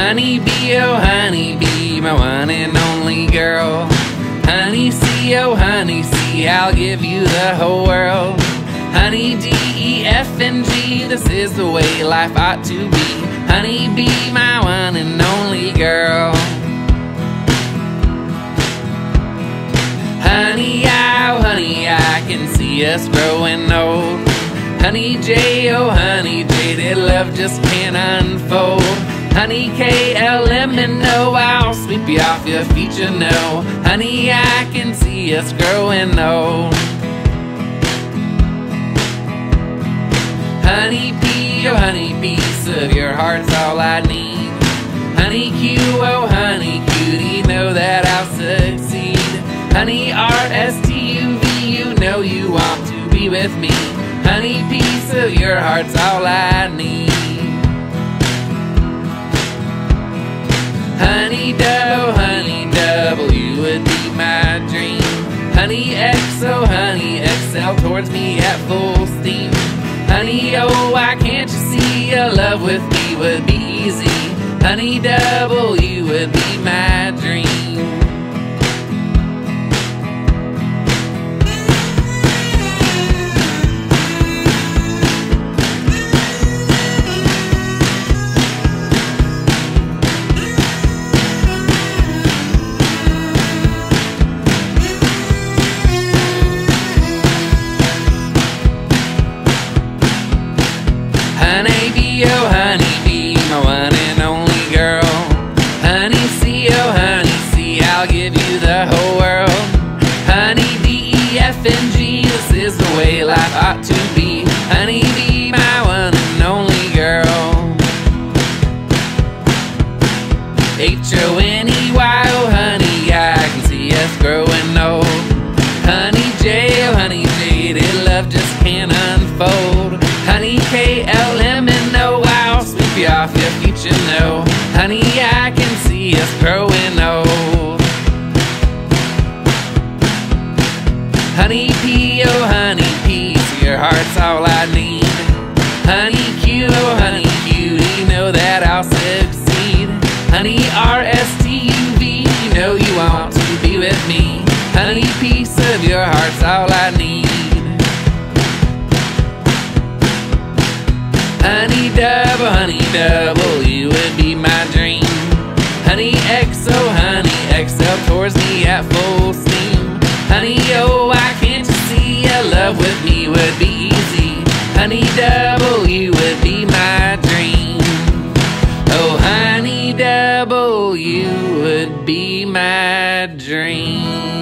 Honey bee, oh honey bee, my one and only girl. Honey C, oh honey C, I'll give you the whole world. Honey D, E, F, and G, this is the way life ought to be. Honey be my one and only girl. Honey, oh honey, I can see us growing old. Honey J, oh honey J, that love just can't unfold. Honey K, L, M, and O, I'll sweep you off your feet, you know. Honey, I can see us growing old. Honey P, oh honey, piece of your heart's all I need. Honey Q, oh honey, cutie, know that I'll succeed. Honey R, S, T, U, V, you know you want to be with me. Honey, piece of your heart's all I need. Honey, double, honey, double, you would be my dream. Honey, X, oh honey, XL towards me at full steam. Honey, oh, why can't you see a love with me would be easy? Honey, double, you would be my Honey bee, oh honey bee, my one and only girl. Honey C, oh honey C, I'll give you the whole world. Honey E, F, and G, this is the way life ought to be. Honey bee, my one and only girl. H O N E Y, oh honey, I can see us growing old. Honey J, oh honey J, that love just can't Honey P, oh honey P, so your heart's all I need. Honey Q, oh honey you know that I'll succeed. Honey R, S, T, U, V, you know you want to be with me. Honey, piece of your heart's all I need. Honey double, honey double, you would be my dream. Honey XO, oh, honey XL oh, towards me at full steam. With me would be easy? Honey double, you would be my dream. Oh, honey double, you would be my dream.